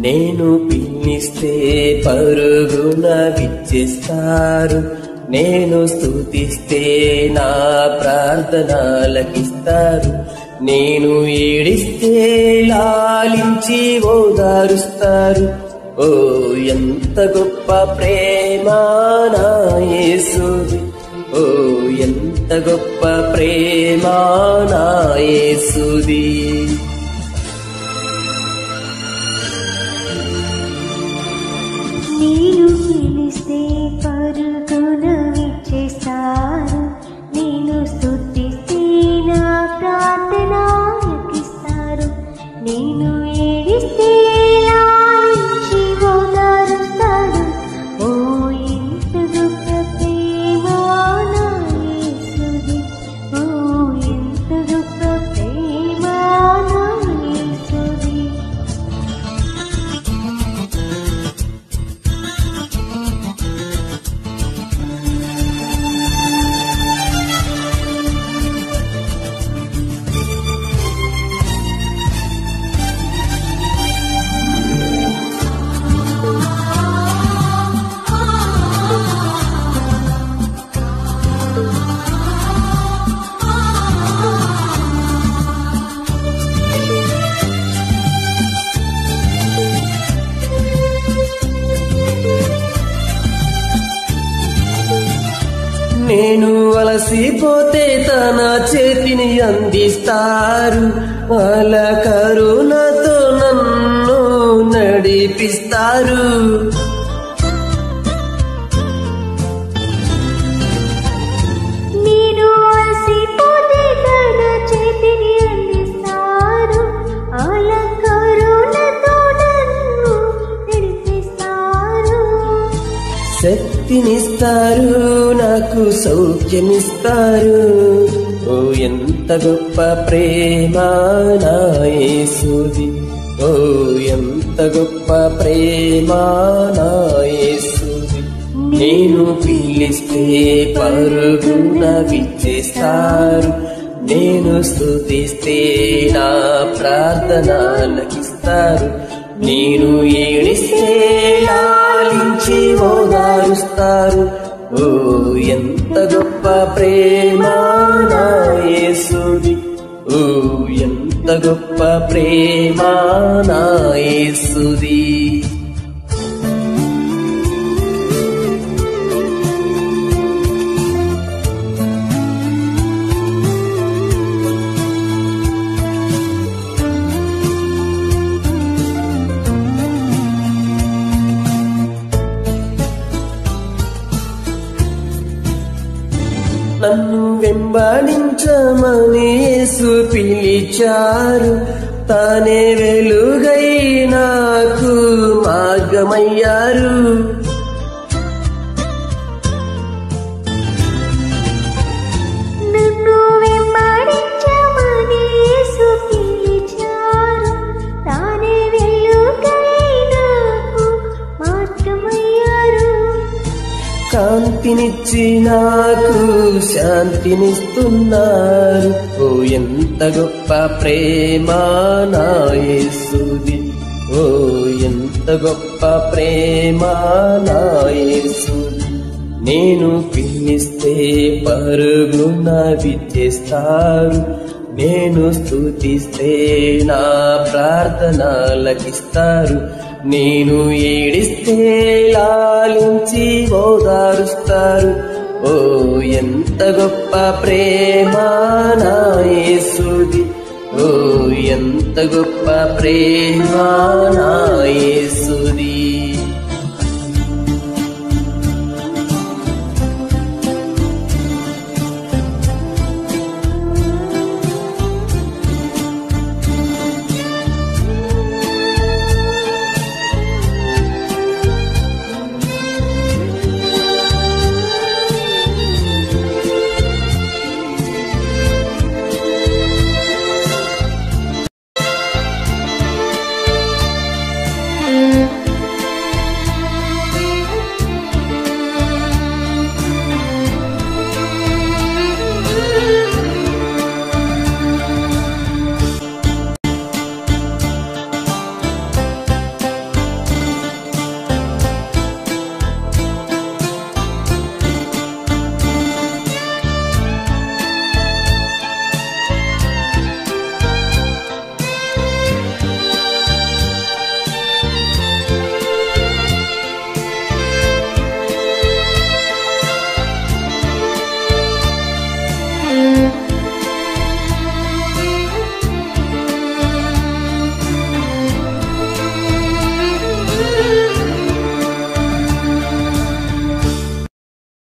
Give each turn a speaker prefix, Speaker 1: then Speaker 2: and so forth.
Speaker 1: నేను పిలిస్తే పరుగున విచ్చేస్తారు. నేను స్తుతిస్తే నా ప్రార్థనలకిస్తారు. నేను ఏడిస్తే లాలించి ఓదారుస్తారు. ఓ ఎంత గొప్ప ప్రేమ నా ఓ ఎంత గొప్ప ప్రేమ से परि
Speaker 2: నేను
Speaker 1: అలసిపోతే తన చేతిని అందిస్తారు. వాళ్ళ కరుణతో నన్ను నడిపిస్తారు. శక్తినిస్తారు నాకు సౌఖ్యమిస్తారు. ఓ ఎంత గొప్ప ప్రేమ నాయసుది ఓ ఎంత గొప్ప ప్రేమ నాయసుది నేను పిలిస్తే పరుగున విచ్చేస్తారు నేను స్థుతిస్తే నా ప్రార్థనలకిస్తారు. నేను ఏడిస్తే లాలించి ఓదారుస్తారు ఓ ఎంత గొప్ప ప్రేమ నా యేసుది. ఓ ఎంత గొప్ప ప్రేమ నా యేసుది. నన్ను వెంబడించమని యేసు పిలిచారు. తానే వెలుగై నాకు మార్గమయ్యారు.
Speaker 2: శాంతినిచ్చి నాకు
Speaker 1: శాంతినిస్తున్నారు. ఓ ఎంత గొప్ప ప్రేమ నాయసుది ఓ ఎంత గొప్ప ప్రేమ నాయసుది నేను పిలిస్తే పరుగున విచ్చేస్తారు. నేను స్తుతిస్తే నా ప్రార్థన లకిస్తారు నేను ఏడిస్తే లాలించి ఓదారుస్తారు. ఓ ఎంత గొప్ప ప్రేమ నా యేసుది. ఓ ఎంత గొప్ప ప్రేమ నా